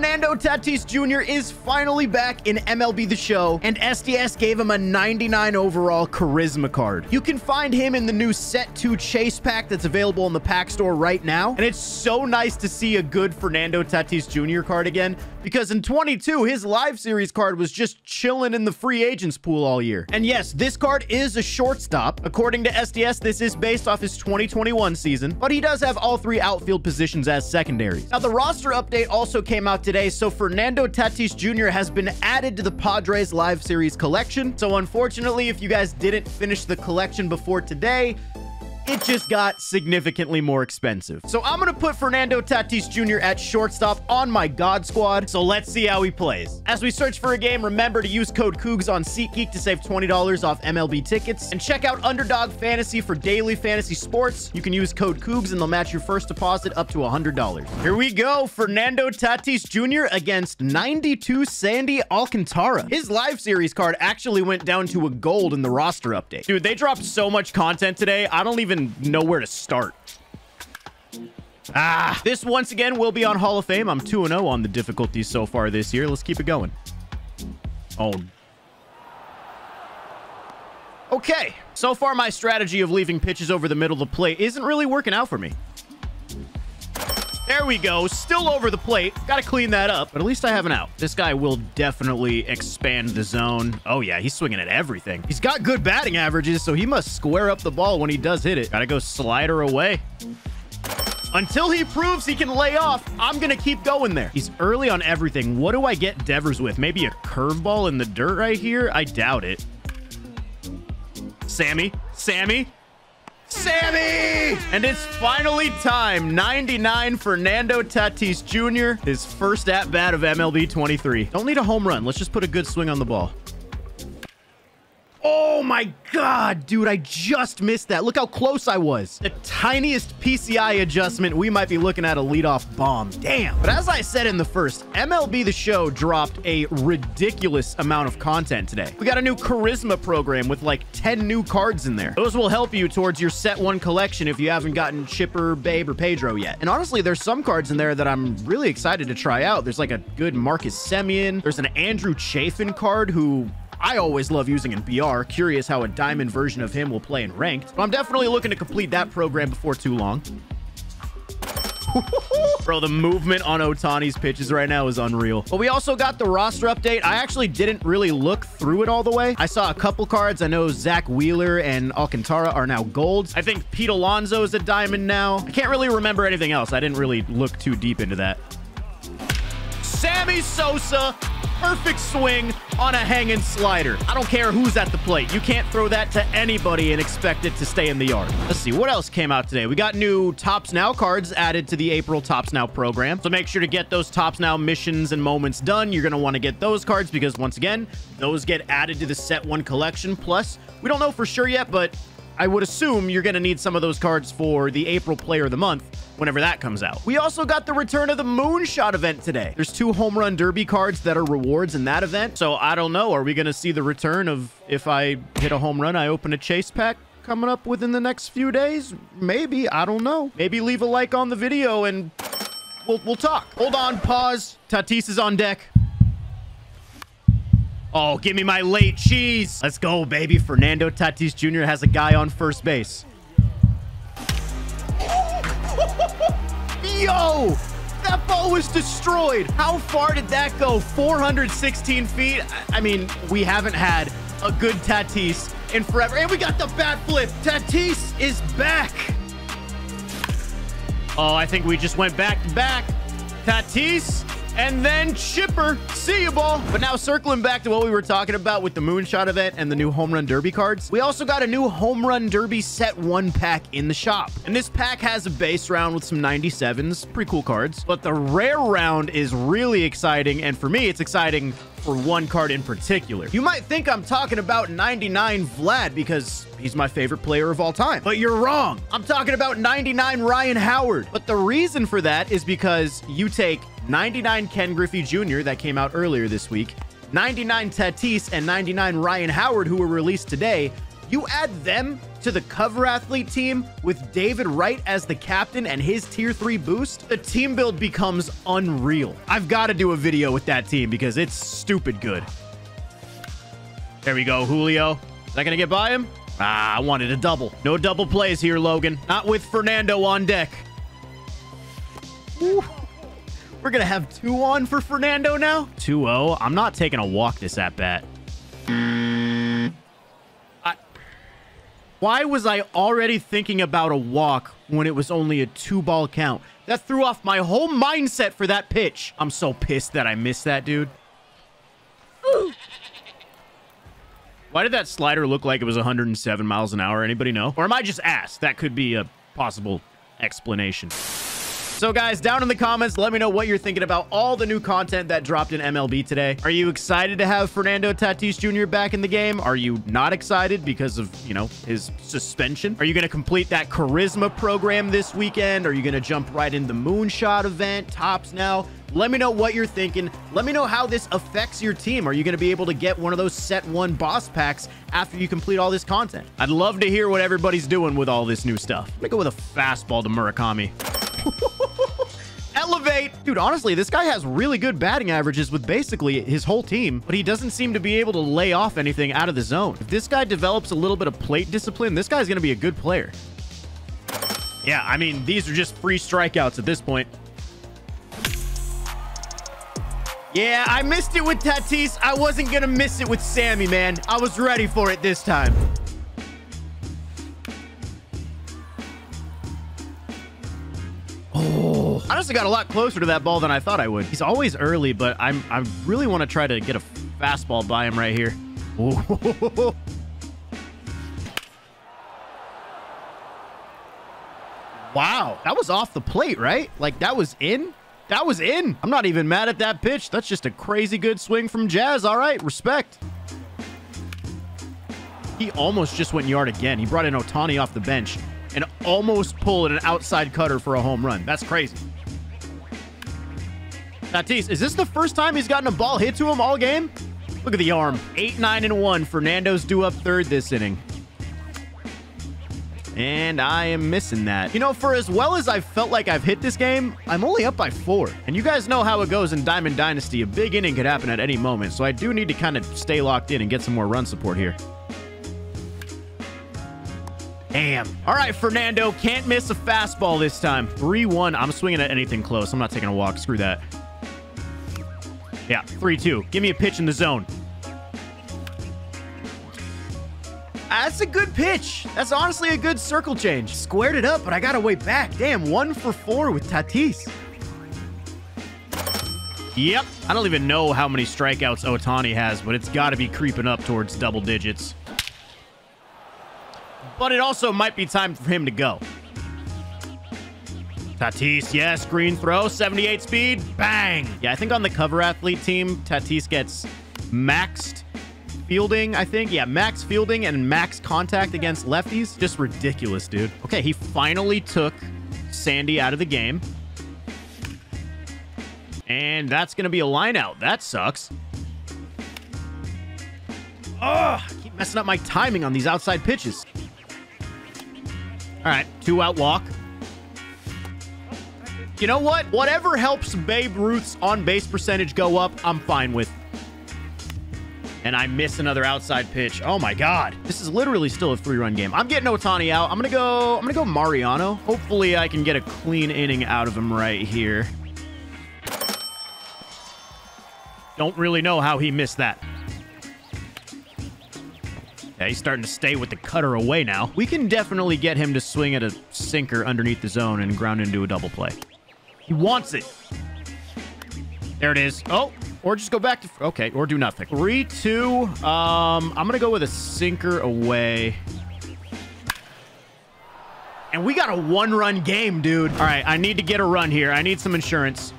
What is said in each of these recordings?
Fernando Tatis Jr. is finally back in MLB The Show, and SDS gave him a 99 overall Charisma card. You can find him in the new Set 2 Chase Pack that's available in the pack store right now, and it's so nice to see a good Fernando Tatis Jr. card again, because in 22, his Live Series card was just chilling in the free agents pool all year. And yes, this card is a shortstop. According to SDS, this is based off his 2021 season, but he does have all three outfield positions as secondaries. Now, the roster update also came out today, so Fernando Tatis Jr. has been added to the Padres Live Series collection. So unfortunately, if you guys didn't finish the collection before today, it just got significantly more expensive. So I'm going to put Fernando Tatis Jr. at shortstop on my God squad. So let's see how he plays. As we search for a game, remember to use code Koogs on SeatGeek to save $20 off MLB tickets. And check out Underdog Fantasy for daily fantasy sports. You can use code Koogs and they'll match your first deposit up to $100. Here we go. Fernando Tatis Jr. against 92 Sandy Alcantara. His live series card actually went down to a gold in the roster update. Dude, they dropped so much content today. I don't even know where to start. Ah, this once again will be on Hall of Fame. I'm 2-0 on the difficulties so far this year. Let's keep it going. Oh. Okay. So far, my strategy of leaving pitches over the middle of the plate isn't really working out for me. There we go. Still over the plate. Got to clean that up, but at least I have an out. This guy will definitely expand the zone. Oh, yeah, he's swinging at everything. He's got good batting averages, so he must square up the ball when he does hit it. Got to go slider away. Until he proves he can lay off, I'm going to keep going there. He's early on everything. What do I get Devers with? Maybe a curveball in the dirt right here? I doubt it. Sammy? Sammy? Sammy! And it's finally time. 99 Fernando Tatis Jr. His first at-bat of MLB 23. Don't need a home run. Let's just put a good swing on the ball. Oh my god, dude, I just missed that. Look how close I was. The tiniest PCI adjustment, we might be looking at a leadoff bomb. Damn. But as I said in the first, MLB The Show dropped a ridiculous amount of content today. We got a new Charisma program with like 10 new cards in there. Those will help you towards your set one collection if you haven't gotten Chipper, Babe, or Pedro yet. And honestly, there's some cards in there that I'm really excited to try out. There's like a good Marcus Semien. There's an Andrew Chafin card who I always love using in BR. Curious how a diamond version of him will play in ranked. But I'm definitely looking to complete that program before too long. Bro, the movement on Ohtani's pitches right now is unreal. But we also got the roster update. I actually didn't really look through it all the way. I saw a couple cards. I know Zack Wheeler and Alcantara are now golds. I think Pete Alonso is a diamond now. I can't really remember anything else. I didn't really look too deep into that. Sammy Sosa perfect swing on a hanging slider. I don't care who's at the plate. You can't throw that to anybody and expect it to stay in the yard. Let's see, what else came out today? We got new Topps Now cards added to the April Topps Now program. So make sure to get those Topps Now missions and moments done. You're going to want to get those cards because once again, those get added to the set one collection. Plus, we don't know for sure yet, but I would assume you're going to need some of those cards for the April Player of the Month whenever that comes out. We also got the return of the Moonshot event today. There's two Home Run Derby cards that are rewards in that event. So I don't know. Are we going to see the return of if I hit a home run, I open a chase pack? coming up within the next few days? Maybe. I don't know. Maybe leave a like on the video and we'll, we'll talk. Hold on. Pause. Tatis is on deck. Oh, give me my late cheese. Let's go, baby. Fernando Tatis Jr. has a guy on first base. Yo! That ball was destroyed. How far did that go? 416 feet? I mean, we haven't had a good Tatis in forever. And we got the bat flip. Tatis is back. Oh, I think we just went back to back. Tatis and then Chipper. See you, ball. But now circling back to what we were talking about with the Moonshot event and the new Home Run Derby cards, we also got a new Home Run Derby set one pack in the shop. And this pack has a base round with some 97s, pretty cool cards. But the rare round is really exciting. And for me, it's exciting for one card in particular. You might think I'm talking about 99 Vlad because he's my favorite player of all time, but you're wrong. I'm talking about 99 Ryan Howard. But the reason for that is because you take 99 Ken Griffey Jr. that came out earlier this week, 99 Tatis, and 99 Ryan Howard, who were released today, You add them to the cover athlete team with David Wright as the captain and his tier three boost, the team build becomes unreal. I've got to do a video with that team because it's stupid good. There we go, Julio. Is that going to get by him? Ah, I wanted a double. No double plays here, Logan. Not with Fernando on deck. Ooh. We're going to have two on for Fernando now. 2-0. I'm not taking a walk this at bat. I, why was I already thinking about a walk when it was only a two-ball count? That threw off my whole mindset for that pitch. I'm so pissed that I missed that, dude. Why did that slider look like it was 107 miles an hour? Anybody know? Or am I just ass? That could be a possible explanation. So guys, down in the comments, let me know what you're thinking about all the new content that dropped in MLB today. Are you excited to have Fernando Tatis Jr. back in the game? Are you not excited because of, you know, his suspension? Are you going to complete that charisma program this weekend? Are you going to jump right in the moonshot event? Topps now? Let me know what you're thinking. Let me know how this affects your team. Are you going to be able to get one of those set one boss packs after you complete all this content? I'd love to hear what everybody's doing with all this new stuff. Going to go with a fastball to Murakami. Elevate! Dude, honestly, this guy has really good batting averages with basically his whole team, but he doesn't seem to be able to lay off anything out of the zone. If this guy develops a little bit of plate discipline, this guy's going to be a good player. Yeah, I mean, these are just free strikeouts at this point. Yeah, I missed it with Tatis. I wasn't going to miss it with Sammy, man. I was ready for it this time. Honestly got a lot closer to that ball than I thought I would. He's always early, but I'm I really want to try to get a fastball by him right here. wow, that was off the plate, right? Like that was in? That was in. I'm not even mad at that pitch. That's just a crazy good swing from Jazz. All right, respect. He almost just went yard again. He brought in Ohtani off the bench and almost pulled an outside cutter for a home run. That's crazy. Tatis, is this the first time he's gotten a ball hit to him all game? Look at the arm. 8, 9, and 1. Fernando's due up third this inning. And I am missing that. You know, for as well as I've felt like I've hit this game, I'm only up by four. And you guys know how it goes in Diamond Dynasty. A big inning could happen at any moment, so I do need to kind of stay locked in and get some more run support here. Damn. All right, Fernando. Can't miss a fastball this time. 3-1. I'm swinging at anything close. I'm not taking a walk. Screw that. Yeah, 3-2. Give me a pitch in the zone. That's a good pitch. That's honestly a good circle change. Squared it up, but I got wait back. Damn, one for four with Tatis. Yep. I don't even know how many strikeouts Ohtani has, but it's got to be creeping up towards double digits. But it also might be time for him to go. Tatis, yes, green throw, 78 speed, bang. Yeah, I think on the cover athlete team, Tatis gets maxed fielding, I think. Yeah, max fielding and max contact against lefties. Just ridiculous, dude. Okay, he finally took Sandy out of the game. And that's going to be a line out. That sucks. Oh, I keep messing up my timing on these outside pitches. All right, two out walk. You know what? Whatever helps Babe Ruth's on base percentage go up, I'm fine with. And I miss another outside pitch. Oh my god. This is literally still a three-run game. I'm getting Ohtani out. I'm gonna go. I'm gonna go Mariano. Hopefully I can get a clean inning out of him right here. Don't really know how he missed that. Yeah, he's starting to stay with the cutter away now. We can definitely get him to swing at a sinker underneath the zone and ground into a double play. He wants it. There it is. Oh, or just go back to... Okay, or do nothing. 3-2. Um, I'm going to go with a sinker away. And we got a one-run game, dude. All right, I need to get a run here. I need some insurance.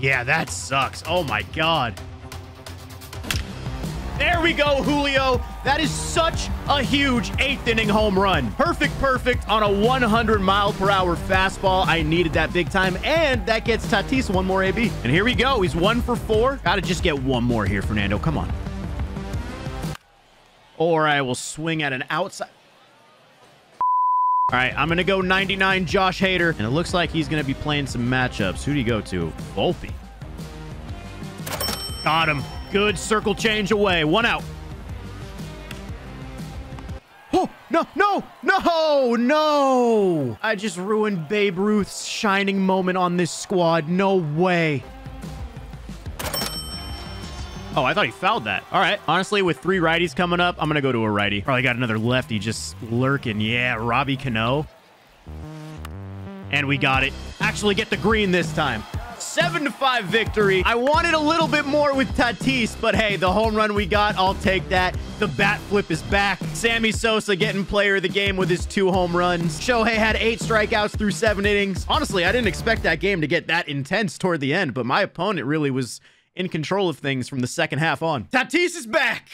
Yeah, that sucks. Oh my god. There we go, Julio. That is such a huge eighth inning home run. Perfect, perfect on a 100 mile per hour fastball. I needed that big time. And that gets Tatis one more AB. And here we go. He's one for four. Got to just get one more here, Fernando. Come on. Or I will swing at an outside. All right, I'm going to go 99 Josh Hader. And it looks like he's going to be playing some matchups. Who do you go to? Volpe. Got him. Good circle change away. One out. Oh, no, no, no, no. I just ruined Babe Ruth's shining moment on this squad. No way. Oh, I thought he fouled that. All right. Honestly, with three righties coming up, I'm going to go to a righty. Probably got another lefty just lurking. Yeah, Robbie Cano. And we got it. Actually get the green this time. 7 to 5 victory. I wanted a little bit more with Tatis, but hey, the home run we got, I'll take that. The bat flip is back. Sammy Sosa getting player of the game with his two home runs. Shohei had eight strikeouts through seven innings. Honestly, I didn't expect that game to get that intense toward the end, but my opponent really was in control of things from the second half on. Tatis is back.